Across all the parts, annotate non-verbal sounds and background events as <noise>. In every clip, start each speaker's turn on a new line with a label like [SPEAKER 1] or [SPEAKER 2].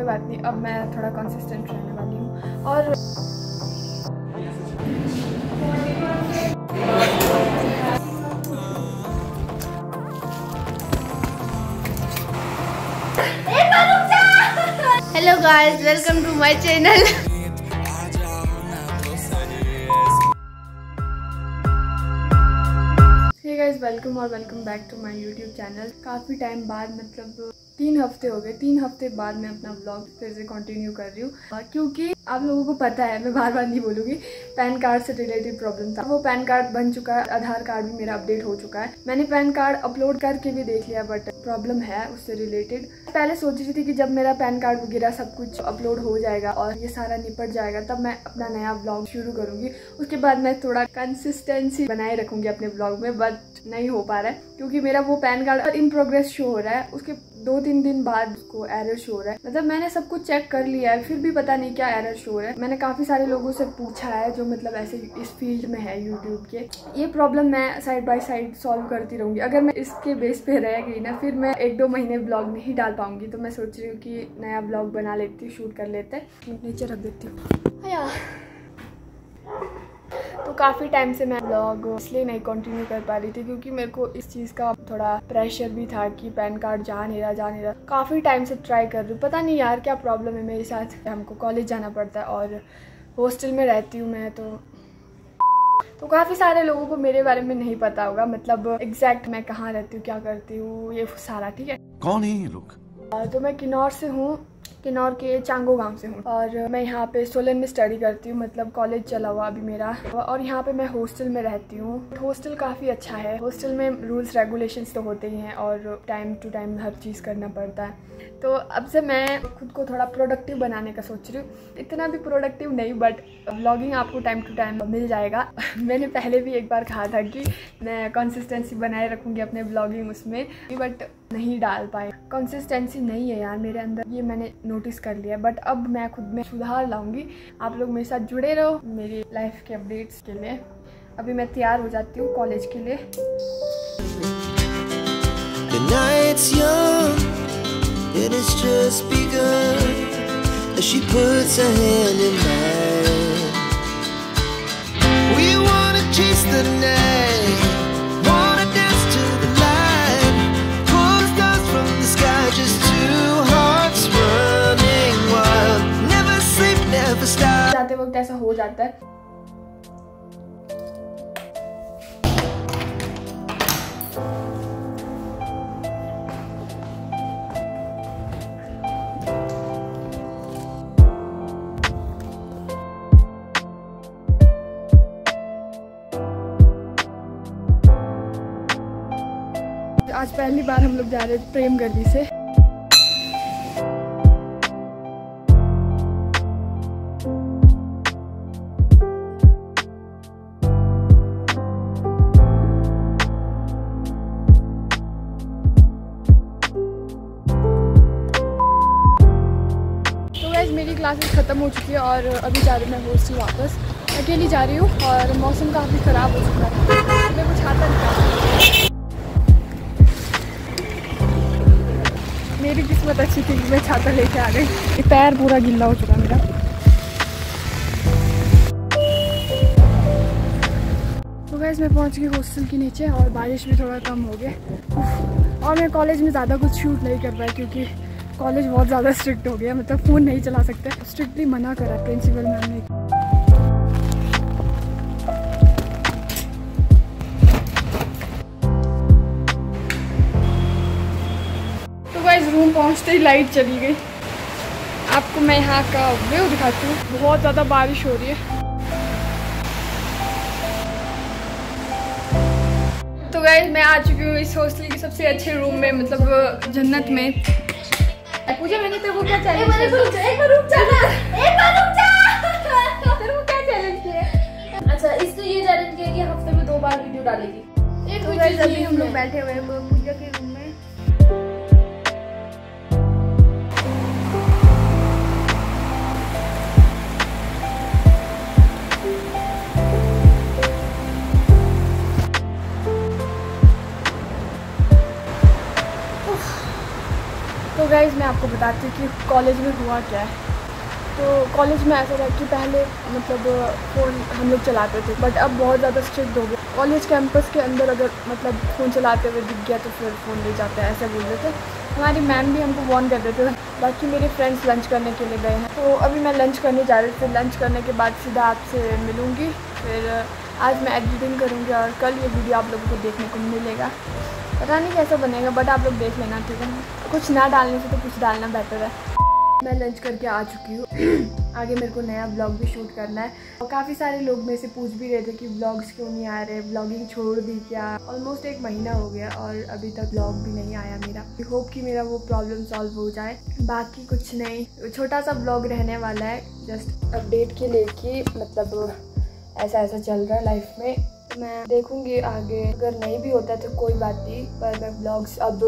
[SPEAKER 1] कोई बात नहीं अब मैं थोड़ा कंसिस्टेंट रहने वाली हूँ। और
[SPEAKER 2] hello guys welcome to my channel
[SPEAKER 1] welcome और welcome back to my YouTube channel काफ़ी टाइम बाद मतलब तीन हफ़्ते हो गए। तीन हफ़्ते बाद मैं अपना ब्लॉग फिर से कंटिन्यू कर रही हूँ। क्योंकि आप लोगों को पता है, मैं बार बार नहीं बोलूँगी, पैन कार्ड से रिलेटेड प्रॉब्लम था। वो पैन कार्ड बन चुका है, आधार कार्ड भी मेरा अपडेट हो चुका है। मैंने पैन कार्ड अपलोड करके भी देख लिया बट प्रॉब्लम है उससे रिलेटेड पहले सोच रही थी कि जब मेरा पैन कार्ड वगैरह सब कुछ अपलोड हो जाएगा और ये सारा निपट जाएगा, तब मैं अपना नया ब्लॉग शुरू करूँगी। उसके बाद मैं थोड़ा कंसिस्टेंसी बनाए रखूँगी अपने ब्लॉग में बट नहीं हो पा रहा है, क्योंकि मेरा वो PAN card in progress show हो रहा है। उसके दो तीन दिन बाद उसको एरर शो रहा है। मतलब मैंने सब कुछ चेक कर लिया है फिर भी पता नहीं क्या एरर शो रहा है। मैंने काफ़ी सारे लोगों से पूछा है जो मतलब ऐसे इस फ़ील्ड में है यूट्यूब के। ये प्रॉब्लम मैं साइड बाय साइड सॉल्व करती रहूँगी। अगर मैं इसके बेस पे रह गई ना फिर मैं एक दो महीने ब्लॉग नहीं डाल पाऊँगी। तो मैं सोच रही हूँ कि नया ब्लॉग बना लेती हूँ शूट कर लेते। हैं नीचे रख देती हूँ तो काफ़ी टाइम से मैं ब्लॉग इसलिए नहीं कंटिन्यू कर पा रही थी क्योंकि मेरे को इस चीज़ का थोड़ा प्रेशर भी था कि पैन कार्ड जा नहीं रहा जा नहीं रहा। काफ़ी टाइम से ट्राई कर रही हूँ। पता नहीं यार क्या प्रॉब्लम है मेरे साथ। हमको कॉलेज जाना पड़ता है और हॉस्टल में रहती हूँ मैं तो। तो काफ़ी सारे लोगों को मेरे बारे में नहीं पता होगा। मतलब एग्जैक्ट मैं कहाँ रहती हूँ क्या करती हूँ ये सारा ठीक है?
[SPEAKER 3] कौन है ये लोग?
[SPEAKER 1] तो मैं किन्नौर से हूँ। किन्नौर के चांगो गाँव से हूँ। और मैं यहाँ पे सोलन में स्टडी करती हूँ मतलब कॉलेज चला हुआ अभी मेरा। और यहाँ पे मैं हॉस्टल में रहती हूँ। हॉस्टल काफ़ी अच्छा है। हॉस्टल में रूल्स रेगुलेशंस तो होते ही हैं और टाइम टू टाइम हर चीज़ करना पड़ता है। तो अब से मैं खुद को थोड़ा प्रोडक्टिव बनाने का सोच रही हूँ। इतना भी प्रोडक्टिव नहीं बट ब्लॉगिंग आपको टाइम टू टाइम मिल जाएगा। <laughs> मैंने पहले भी एक बार कहा था कि मैं कंसिस्टेंसी बनाए रखूँगी अपने ब्लॉगिंग उसमें। बट नहीं डाल पाए। कंसिस्टेंसी नहीं है यार मेरे अंदर। ये मैंने नोटिस कर लिया बट अब मैं खुद में सुधार लाऊँगी। आप लोग मेरे साथ जुड़े रहो मेरी लाइफ के अपडेट्स के लिए। अभी मैं तैयार हो जाती हूँ कॉलेज के लिए। Just begun. She puts her hand in mine है। आज पहली बार हम लोग जा रहे हैं प्रेम गली से। तो मेरी क्लासेस ख़त्म हो चुकी है और अभी जा रही मैं हॉस्टल वापस। अकेली जा रही हूँ और मौसम काफ़ी ख़राब हो चुका है। मैं कुछ छाता नहीं। मेरी किस्मत अच्छी थी मैं छाता लेके आ गई पैर पूरा गिल्ला हो चुका मेरा। तो गैस मैं पहुँच गई हॉस्टल के नीचे और बारिश भी थोड़ा कम हो गया। और मैं कॉलेज में ज़्यादा कुछ शूट नहीं कर पाया क्योंकि कॉलेज बहुत ज़्यादा स्ट्रिक्ट हो गया मतलब फ़ोन नहीं चला सकते। स्ट्रिक्टली मना करा प्रिंसिपल मैम ने। रूम पहुँचते ही लाइट चली गई। आपको मैं यहाँ का व्यू दिखाती हूँ। बहुत ज़्यादा बारिश हो रही है। तो गाइज़ मैं आ चुकी हूँ इस हॉस्टल के सबसे अच्छे रूम में मतलब जन्नत में। पूजा मैंने तेरे को क्या चैलेंज एक बार रुक जा। एक बार रुक जा। तेरे को क्या चैलेंज किया
[SPEAKER 2] अच्छा इसने ये चैलेंज किया कि हफ़्ते में दो बार वीडियो डालेगी।
[SPEAKER 1] एक वीडियो जब भी हम लोग बैठे हुए हैं पूजा के रूम गाइज़ मैं आपको बताती हूँ कि कॉलेज में हुआ क्या है। तो कॉलेज में ऐसा था कि पहले मतलब फ़ोन हम लोग चलाते थे बट अब बहुत ज़्यादा स्ट्रिक्ट हो गया। कॉलेज कैंपस के अंदर अगर मतलब फ़ोन चलाते हुए दिख गया तो फिर फ़ोन ले जाते हैं, ऐसे बोल रहे थे। हमारी मैम भी हमको वॉर्न कर देते थे, बाकी मेरे फ्रेंड्स लंच करने के लिए गए हैं। तो अभी मैं लंच करने जा रही थी लंच करने के बाद सीधा आपसे मिलूँगी। फिर, आज मैं एडिटिंग करूँगी और कल ये वीडियो आप लोगों को देखने को मिलेगा। पता नहीं कैसा बनेगा बट आप लोग देख लेना, ठीक है कुछ ना डालने से तो कुछ डालना बेटर है। मैं लंच करके आ चुकी हूँ। <clears throat> आगे मेरे को नया ब्लॉग भी शूट करना है। और काफ़ी सारे लोग मेरे से पूछ भी रहे थे कि ब्लॉग्स क्यों नहीं आ रहे ब्लॉगिंग छोड़ दी क्या? ऑलमोस्ट एक महीना हो गया और अभी तक ब्लॉग भी नहीं आया मेरा। आई होप कि मेरा वो प्रॉब्लम सॉल्व हो जाए। बाकी कुछ नहीं। छोटा सा ब्लॉग रहने वाला है। जस्ट अपडेट के लिए कि मतलब ऐसा ऐसा चल रहा है लाइफ में। मैं देखूँगी आगे। अगर नहीं भी होता तो कोई बात नहीं, पर मैं ब्लॉग्स अब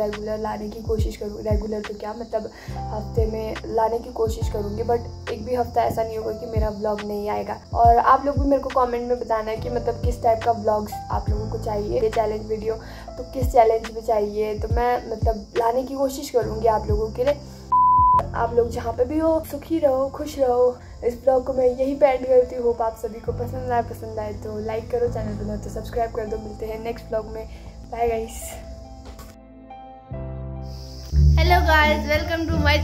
[SPEAKER 1] रेगुलर लाने की कोशिश करूँ रेगुलर तो क्या मतलब हफ़्ते में लाने की कोशिश करूँगी बट एक भी हफ़्ता ऐसा नहीं होगा कि मेरा ब्लॉग नहीं आएगा। और आप लोग भी मेरे को कमेंट में बताना है कि मतलब किस टाइप का ब्लॉग्स आप लोगों को चाहिए, ये चैलेंज वीडियो तो किस चैलेंज में चाहिए? तो मैं मतलब लाने की कोशिश करूँगी आप लोगों के लिए। आप लोग जहाँ पे भी हो, सुखी रहो, खुश रहो। इस ब्लॉग को मैं यही पे एंड करती हूँ। आप सभी को पसंद आए पसंद आए तो लाइक करो, चैनल बनाओ तो सब्सक्राइब कर दो। मिलते हैं नेक्स्ट ब्लॉग में। Bye guys
[SPEAKER 2] hello guys welcome to my